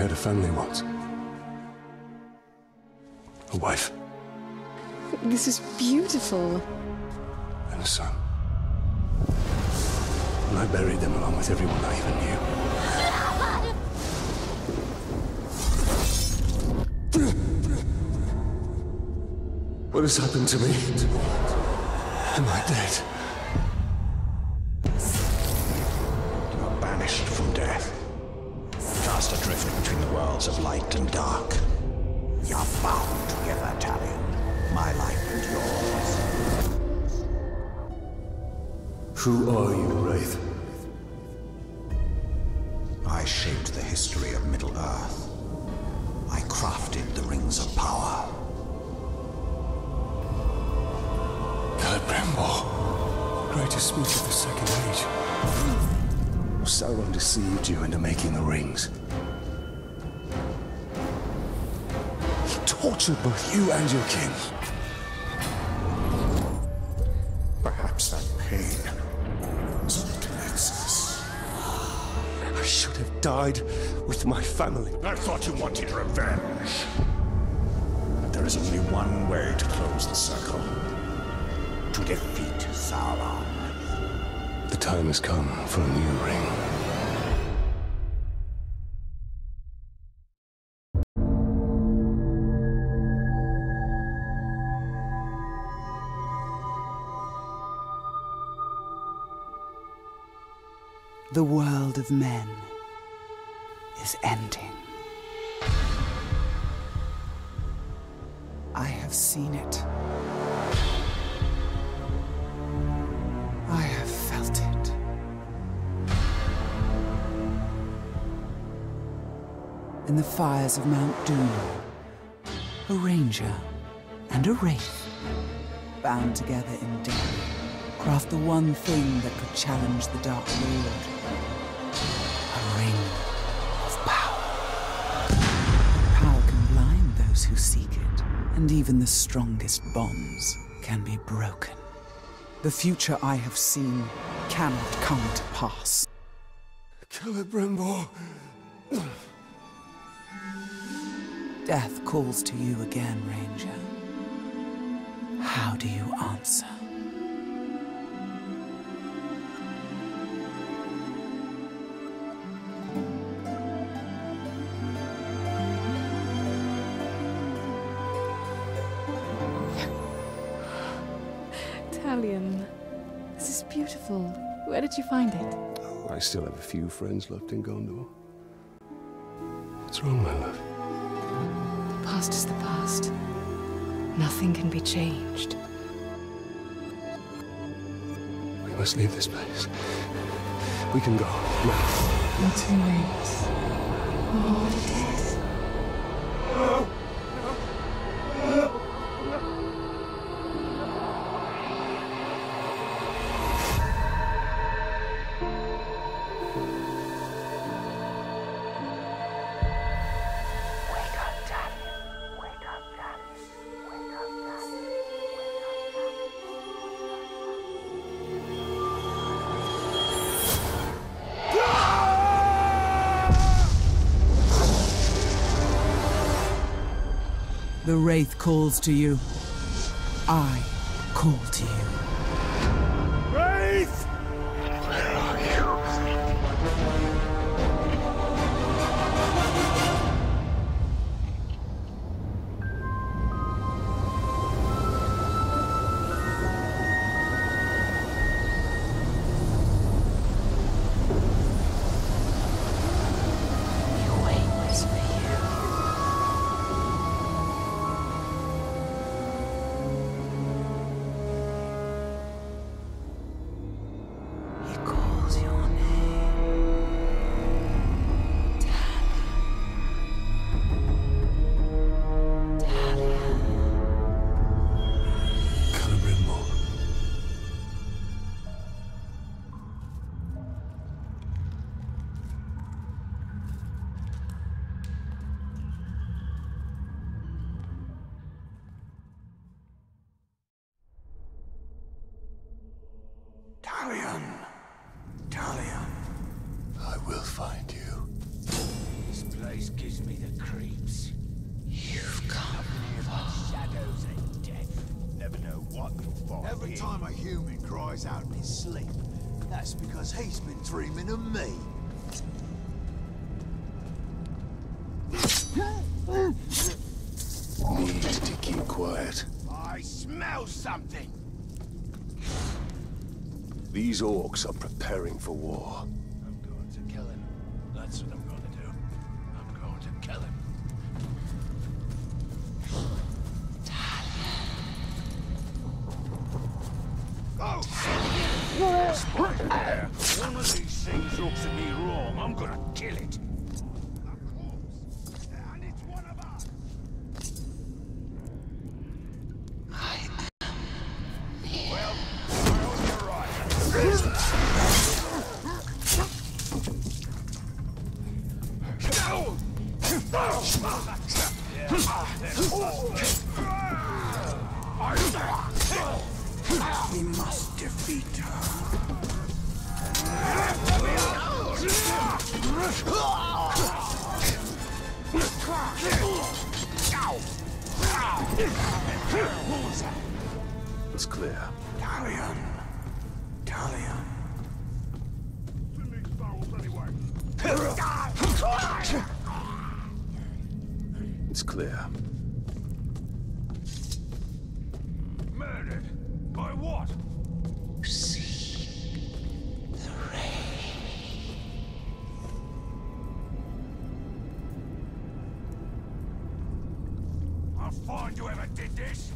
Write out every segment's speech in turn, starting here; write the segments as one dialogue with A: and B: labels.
A: had a family once. A wife
B: This is beautiful.
A: and a son. And I buried them along with everyone I even knew. What has happened to me? Am I dead?
C: Light and dark. You're bound together, Talion. My life and yours.
A: Who are you, tortured both you and your kin.
C: Perhaps that pain not in excess.
A: I should have died with my family.
C: I thought you wanted revenge. But there is only one way to close the circle. To defeat Sauron.
A: The time has come for a new ring.
D: Of men is ending. I have seen it. I have felt it. In the fires of Mount Doom, a ranger and a wraith, bound together in death, craft the one thing that could challenge the Dark Lord. Seek it, and even the strongest bonds can be broken. The future I have seen cannot come to pass.
A: Celebrimbor!
D: Death calls to you again, Ranger. How do you answer?
B: Beautiful. Where did you find it?
A: Oh, I still have a few friends left in Gondor. What's wrong, my love?
B: The past is the past. Nothing can be changed.
A: We must leave this place. We can go now.
B: Not too late. Oh,
D: The Wraith calls to you. I call to you.
E: He's been dreaming of me.
A: Need to keep quiet.
F: I smell something.
A: These orcs are preparing for war.
F: This.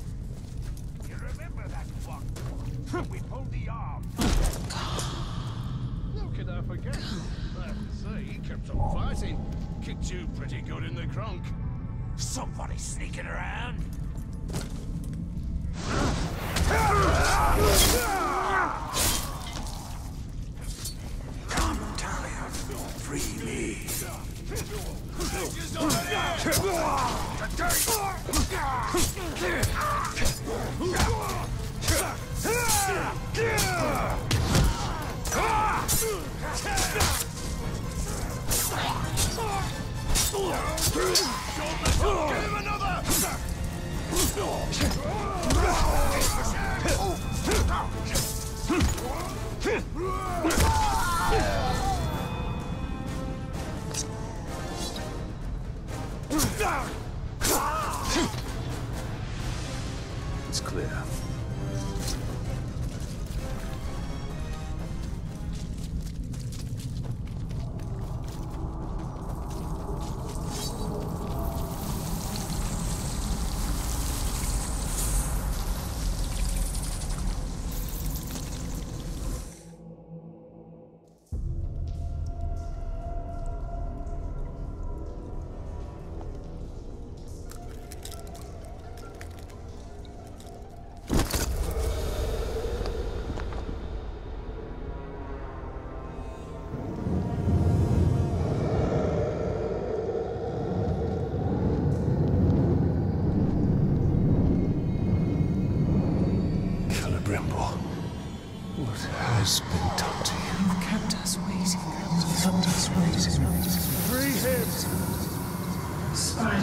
F: You remember that one? we pulled the arm. How could I forget? I say, he kept on fighting. Kicked you pretty good in the crunk. Somebody sneaking around?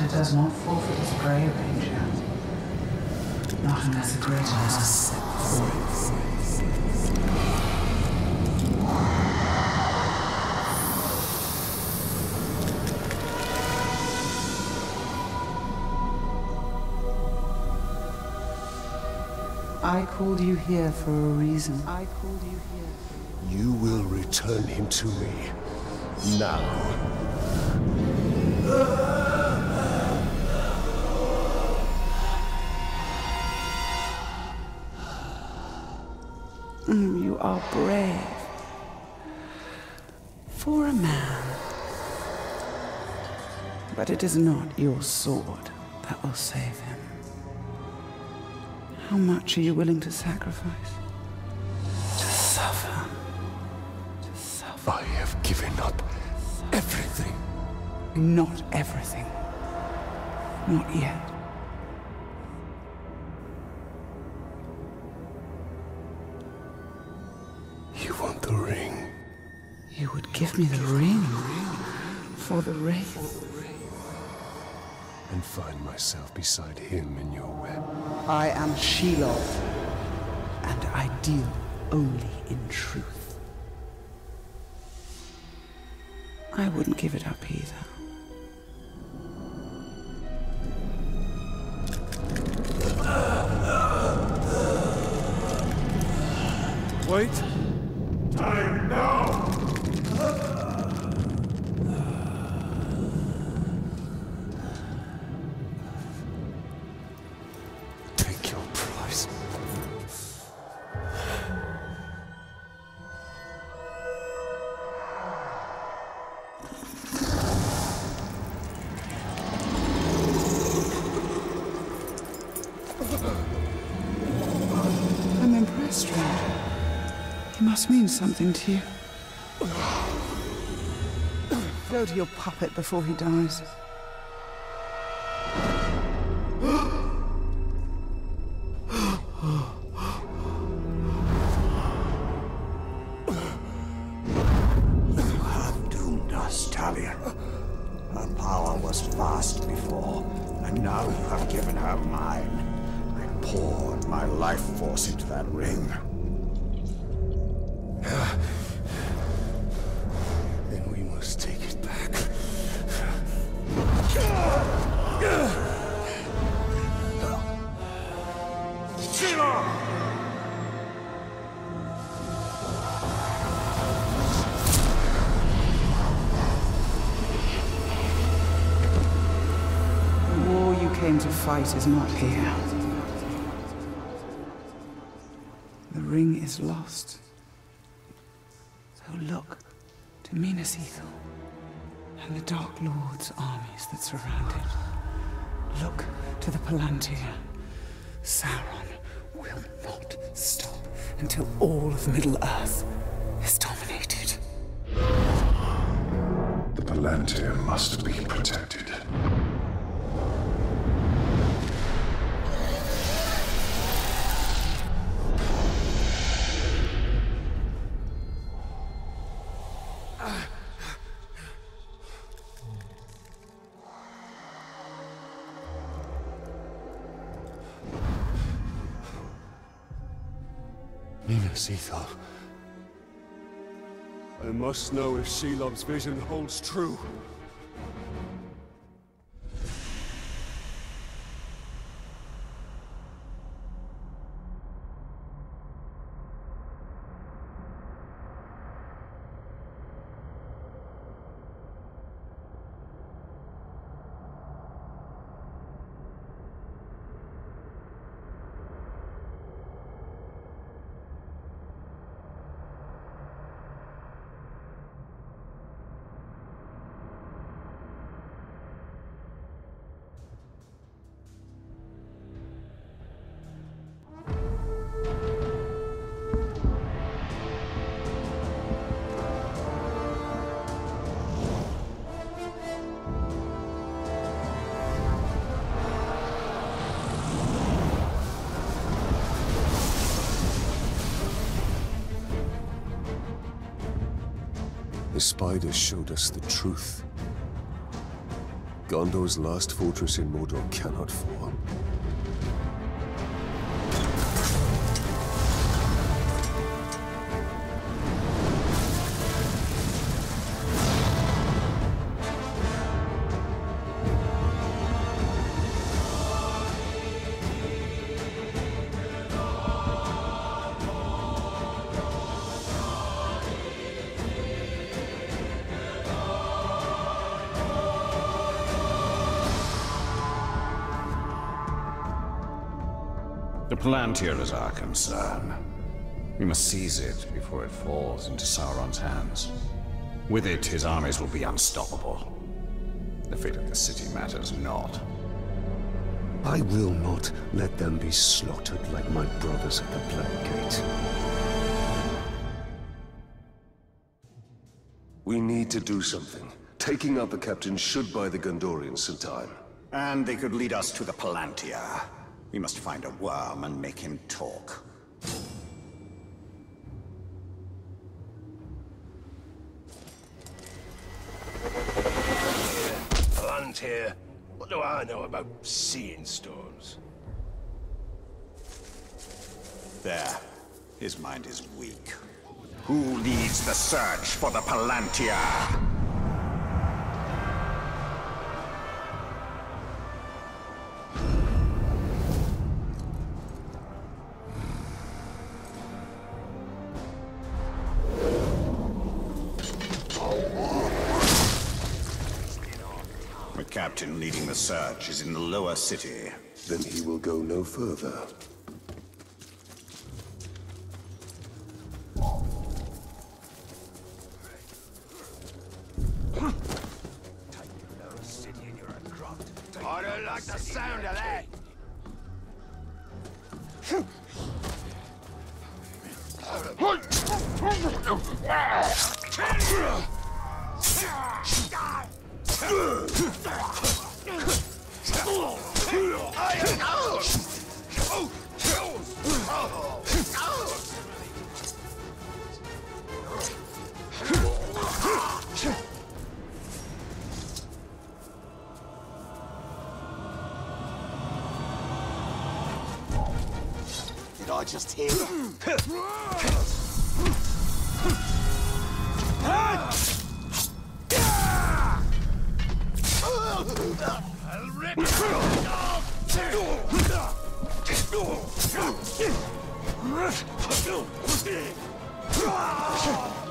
D: Spider does not forfeit his prey, Ranger. Not unless a greater has set free. I called you here for a reason. I called you here.
A: You will return him to me. Now.
D: You are brave. For a man. But it is not your sword that will save him. How much are you willing to sacrifice? To suffer. To suffer.
A: I have given up everything.
D: Not everything. Not yet.
A: The ring?
D: You would give me the ring for the wraith.
A: and find myself beside him in your web.
D: I am Shelob, and I deal only in truth. I wouldn't give it up either.
A: Wait!
D: Mean something to you. Go to your puppet before he dies.
C: You have doomed us, Talion. Her power was vast before, and now you have given her mine. I poured my life force into that ring.
D: Is not here. The ring is lost. So look to Minas Ithil and the Dark Lord's armies that surround it. Look to the Palantir. Sauron will not stop until all of Middle-earth is dominated.
A: The Palantir must be protected. Ithil. I must know if Shelob's vision holds true. The spiders showed us the truth. Gondor's last fortress in Mordor cannot fall.
C: The Palantir is our concern. We must seize it before it falls into Sauron's hands. With it, his armies will be unstoppable. The fate of the city matters not.
A: I will not let them be slaughtered like my brothers at the Black Gate. We need to do something. Taking out the captain should buy the Gondorians some time.
C: And they could lead us to the Palantir. We must find a worm and make him talk.
F: Palantir. What do I know about seeing stones?
C: There. His mind is weak. Who leads the search for the Palantir? Captain leading the search is in the lower city.
A: Then he will go no further.
E: Did I just hear that?
F: He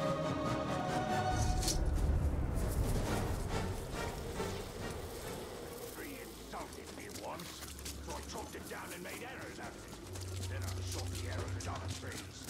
F: the arrows the.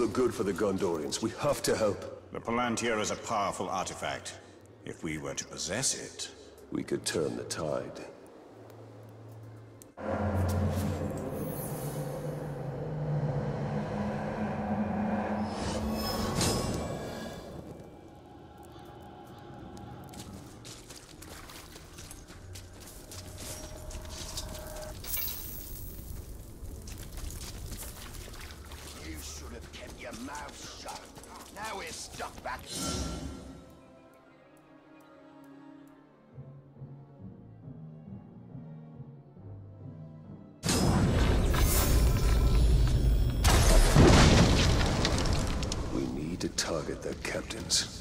A: Look good for the Gondorians. We have to help.
C: The Palantir is a powerful artifact. If we were to possess it,
A: We could turn the tide.
F: Stuck back.
A: We need to target their captains.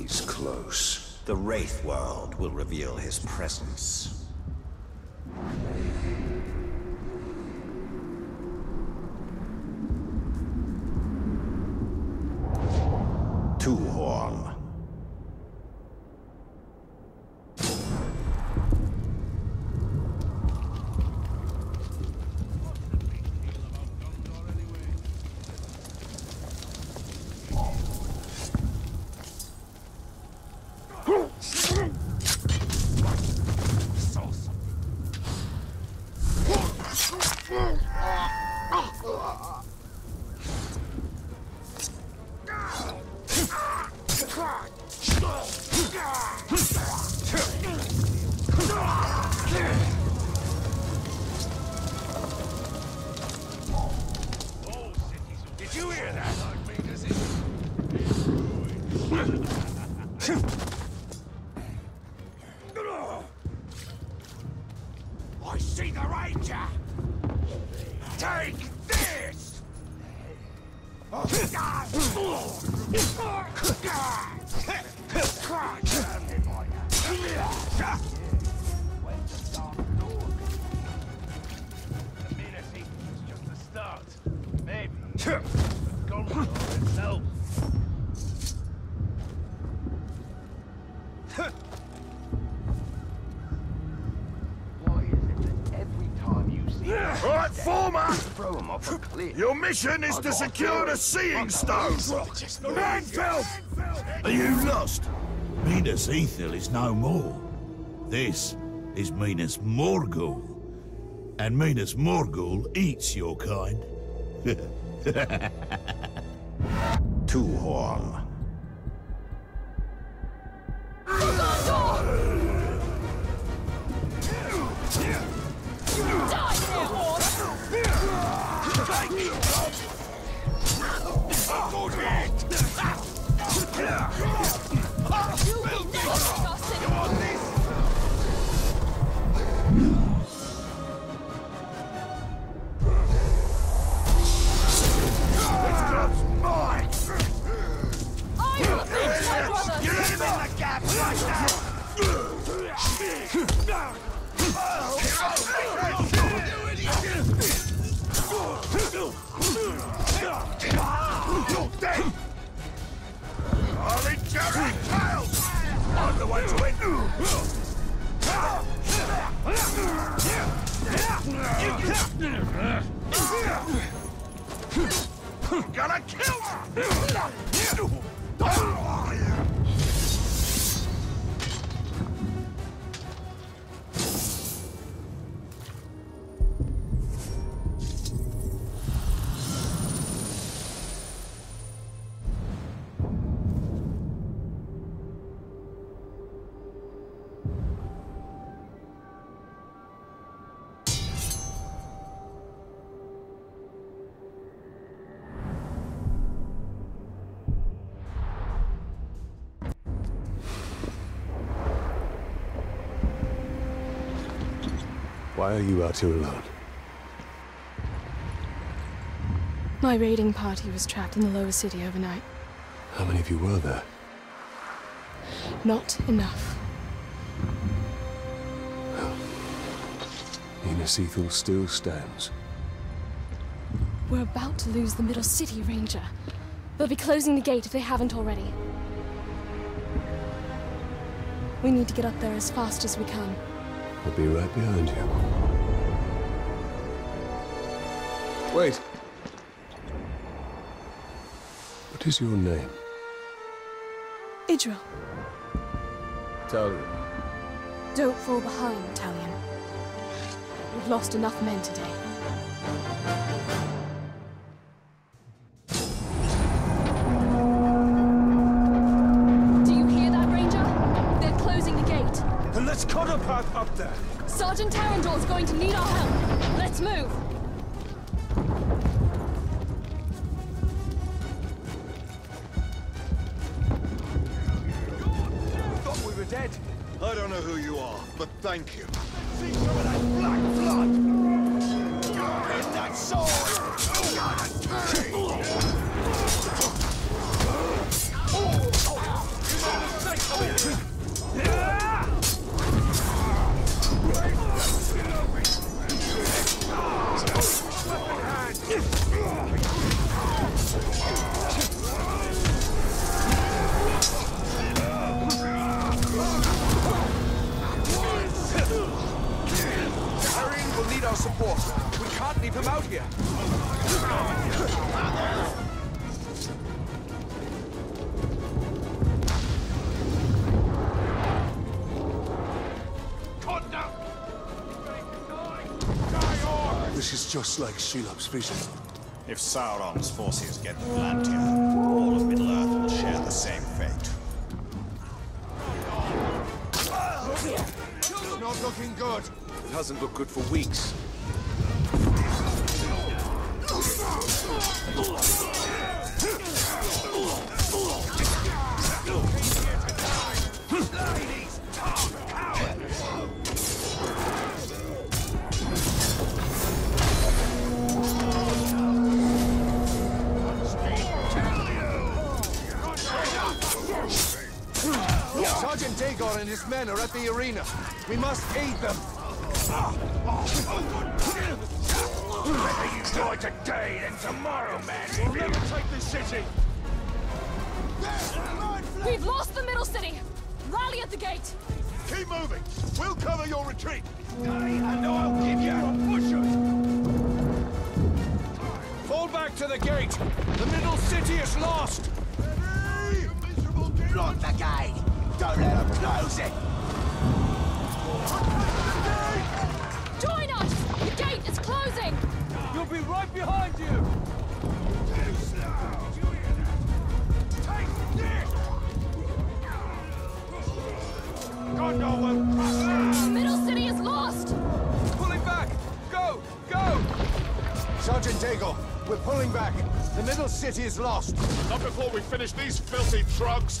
A: He's close.
C: the Wraith world will reveal his presence.
F: Your mission is to secure the seeing stone!
G: got a theory.
F: Manfield!
H: Are you lost? Minas Ithil is no more. This is Minas Morgul. And Minas Morgul eats your kind.
C: Two horn.
F: Gonna kill
A: Why are you out here alone?
I: My raiding party was trapped in the lower city overnight.
A: How many of you were there?
I: Not enough.
A: Minas Ithil still stands.
I: We're about to lose the Middle City, Ranger. They'll be closing the gate if they haven't already. We need to get up there as fast as we can.
A: I'll be right behind you. Wait! What is your name?
I: Idril,
A: Talia.
I: don't fall behind, Talion. We've lost enough men today. Going to need our help. Let's move.
F: Thought we were dead.
E: I don't know who you are, but thank you.
F: See some of that black blood! In that sword!
A: Shelob's vision.
C: If Sauron's forces get the Palantir, all of Middle-earth will share the same fate.
E: It's not looking good.
A: It hasn't looked good for weeks.
J: Ragnar and his men are at the arena. We must aid them.
F: Better you die today than tomorrow, man. We'll never take this city.
I: We've lost the middle city! Rally at the gate!
F: Keep moving. We'll cover your retreat. I know I'll give you pushers.
J: Fall back to the gate. The middle city is lost.
E: Block the gate! Don't let them close it!
I: Join us! The gate is closing!
J: You'll be right behind you.
F: Gondor will crush
I: The middle city is lost!
J: Pulling back. Go, go. Sergeant Daigle, we're pulling back. The middle city is lost.
F: Not before we finish these filthy trugs.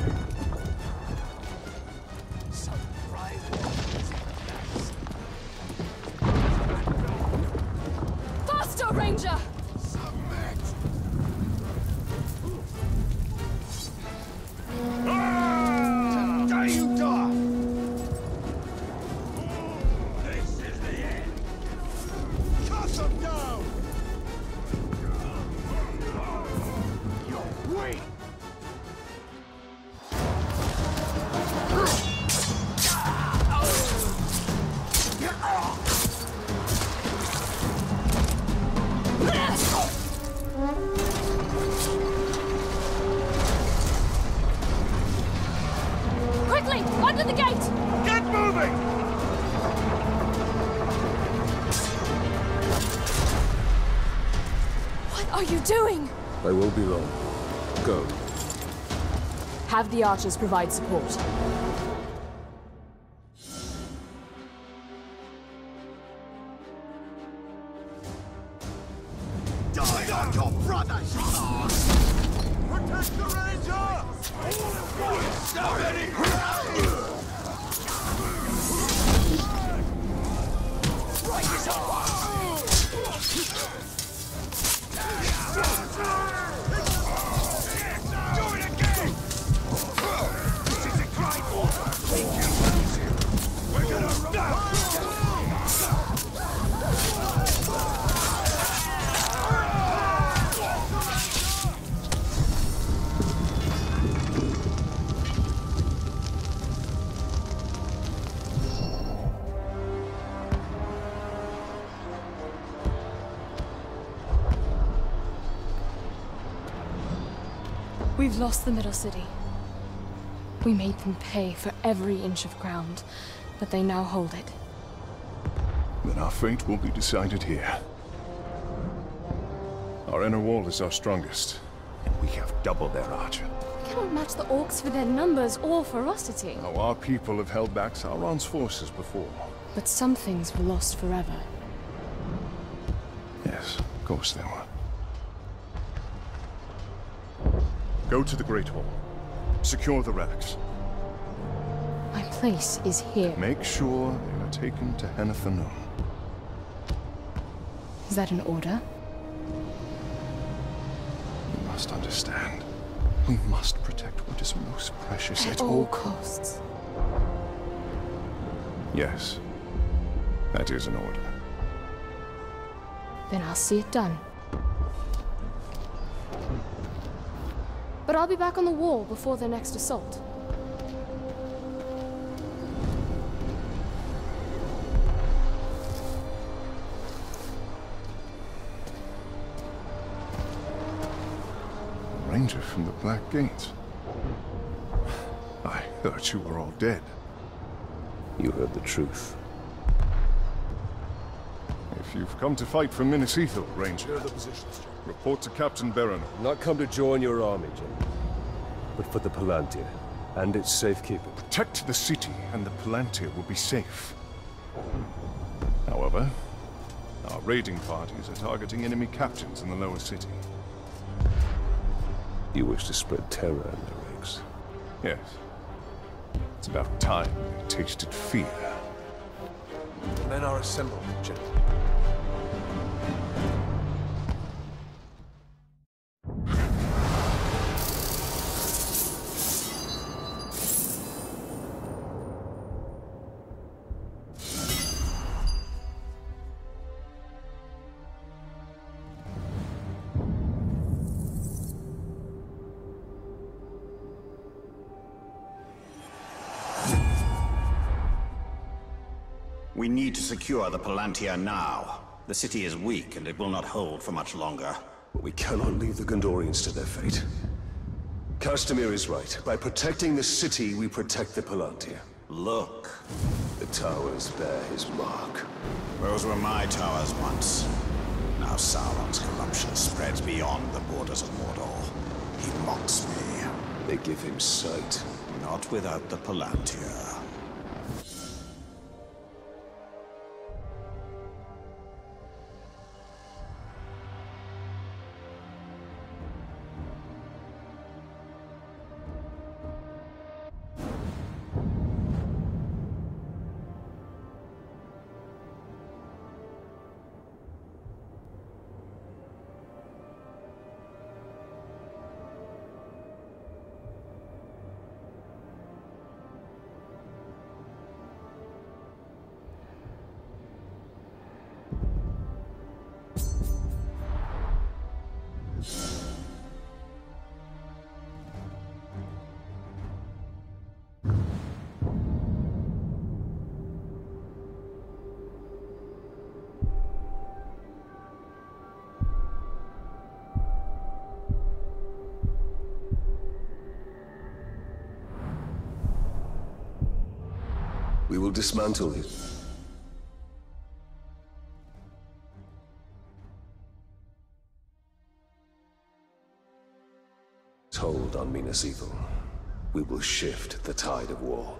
I: the archers provide support. Lost the middle city. We made them pay for every inch of ground, but they now hold it.
K: Then our fate will be decided here. Our inner wall is our strongest, and we have double their archer.
I: We cannot match the orcs for their numbers or ferocity.
K: Now, our people have held back Sauron's forces before.
I: But some things were lost forever.
K: Yes, of course they were. Go to the Great Hall. Secure the relics.
I: My place is here.
K: Make sure they are taken to Henneth Annûn.
I: Is that an order?
K: You must understand. We must protect what is most precious
I: At
K: at
I: all
K: all
I: costs.
K: Yes. That is an order.
I: Then I'll see it done. But I'll be back on the wall before their next assault.
K: A ranger from the Black Gates. I thought you were all dead.
A: You heard the truth.
K: If you've come to fight for Minas Ithil, Ranger, report to Captain Baranor.
A: Not come to join your army, General, but for the Palantir and its safekeeping.
K: Protect the city, and the Palantir will be safe. However, our raiding parties are targeting enemy captains in the lower city.
L: You wish to spread terror in their ranks?
K: Yes. It's about time they tasted fear.
J: The men are assembled, General.
C: Secure the Palantir now. The city is weak, and it will not hold for much longer.
A: But we cannot leave the Gondorians to their fate. Castamir is right. By protecting the city, we protect the Palantir.
C: Look.
A: The towers bear his mark.
C: Those were my towers once. Now Sauron's corruption spreads beyond the borders of Mordor. He mocks me.
A: They give him sight.
C: Not without the Palantir.
A: Will dismantle it. Hold on Minas Ithil. We will shift the tide of war.